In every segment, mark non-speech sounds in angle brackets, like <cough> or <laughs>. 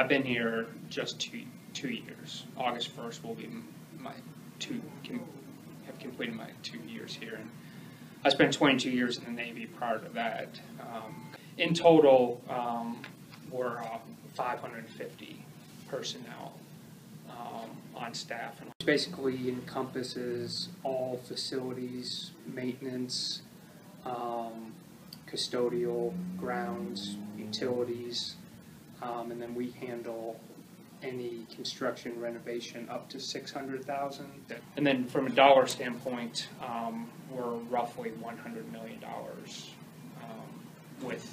I've been here just two, two years. August first will be my two, com- have completed my two years here. And I spent twenty-two years in the Navy prior to that. Um, In total, um, we're uh, five hundred and fifty personnel um, on staff. And Basically encompasses all facilities, maintenance, um, custodial, grounds, utilities, um, and then we handle any construction renovation up to six hundred thousand. And then from a dollar standpoint, um, we're roughly one hundred million dollars, um, with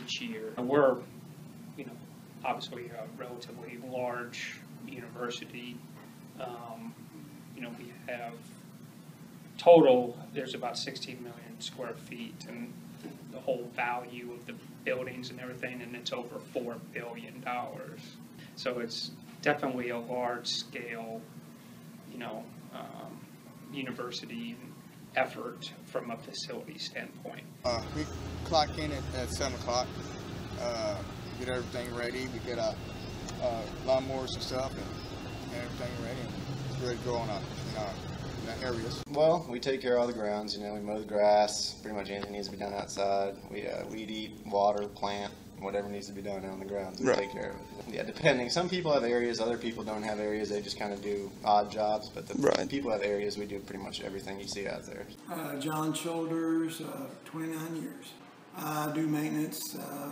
each year. And We're, you know, obviously a relatively large university. Um, you know, we have total, there's about sixteen million square feet and the whole value of the buildings and everything, and it's over four billion dollars. So it's definitely a large scale, you know, um, university effort from a facility standpoint. Uh, we clock in at, at 7 o'clock, uh, get everything ready. We get our uh, lawnmowers and stuff and, everything ready and ready to go on our, in our areas. Well, we take care of all the grounds. You know, we mow the grass. Pretty much anything needs to be done outside. We uh, weed eat, water, plant, whatever needs to be done on the grounds. We Right. take care of it. Yeah, depending. Some people have areas. Other people don't have areas. They just kind of do odd jobs. But the Right. people have areas. We do pretty much everything you see out there. Uh, John Shoulders, uh, 29 years. I do maintenance, uh,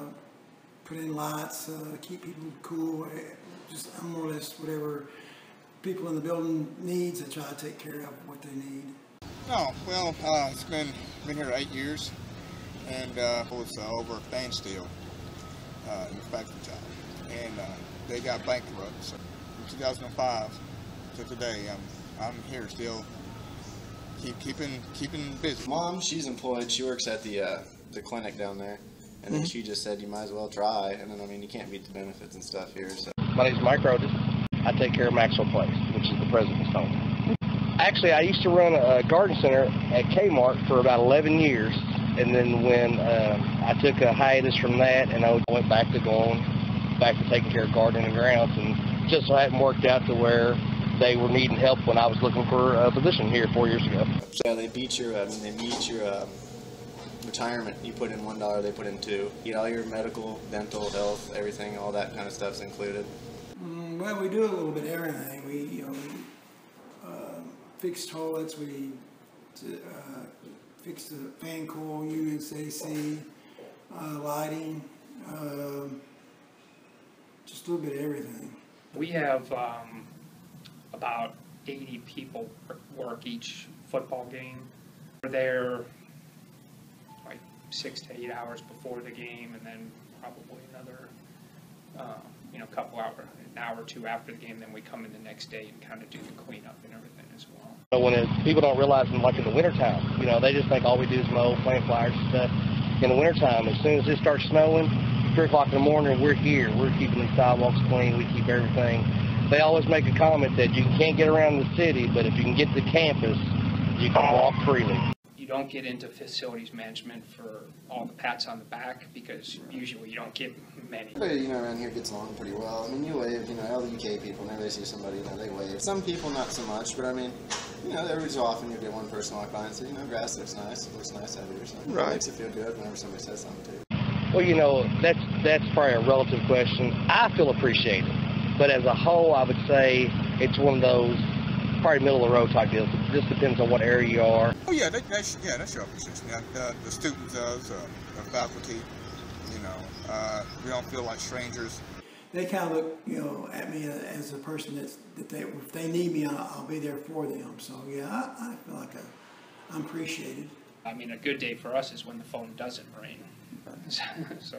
put in lights, uh, keep people cool. eh, Just I'm more or less whatever people in the building needs. I try to take care of what they need. Oh, well, uh, it's been been here eight years and uh, it was uh, over Fansteel uh, in the factory job. And uh, they got bankrupt. So from 2005 to today, I'm, I'm here still keep keeping keeping busy. Mom, she's employed. She works at the uh, the clinic down there. And Mm-hmm. then she just said you might as well try. And then I mean you can't beat the benefits and stuff here. So My name's Mike Rodas. I take care of Maxwell Place, which is the president's home. Actually, I used to run a garden center at Kmart for about 11 years, and then when uh, I took a hiatus from that, and I went back to going back to taking care of gardening and grounds, and just so hadn't worked out to where they were needing help when I was looking for a position here four years ago. Yeah, they beat your. I mean, they meet your um, retirement. You put in one dollar, they put in two. You get all your medical, dental, health, everything, all that kind of stuff's included. Well, we do a little bit of everything. We, you know, we, uh, fix toilets, we, uh, fix the fan coil units, uh, lighting, um, just a little bit of everything. We have um, about 80 people work each football game. We're there like six to eight hours before the game, and then probably another, uh, you know, a couple hour, an hour or two after the game. Then we come in the next day and kind of do the cleanup and everything as well. But when it, people don't realize, like in the wintertime, you know, they just think all we do is mow, plant flowers and stuff. In the wintertime, as soon as it starts snowing, 3 o'clock in the morning, we're here. We're keeping the sidewalks clean. We keep everything. They always make a comment that you can't get around the city, but if you can get to campus, you can walk freely. You don't get into facilities management for all the pats on the back because usually you don't get many. Everybody, you know, around here gets along pretty well. I mean, you wave, you know, all the UK people, whenever they see somebody, you know, they wave. Some people, not so much, but I mean, you know, every so often you get one person walk by and say, you know, grass looks nice, it looks nice out here. So Right. It makes you feel good whenever somebody says something to you. Well, you know, that's that's probably a relative question. I feel appreciated, but as a whole, I would say it's one of those probably middle of the road type deals. It just depends on what area you are. Oh yeah, that, that's yeah, that's your appreciation. Yeah, the, the students does, uh, the faculty, you know, uh, we don't feel like strangers. They kind of look, you know, at me as a person that's, that they, if they need me, I'll, I'll be there for them. So yeah, I, I feel like I, I'm appreciated. I mean, a good day for us is when the phone doesn't ring. <laughs> So,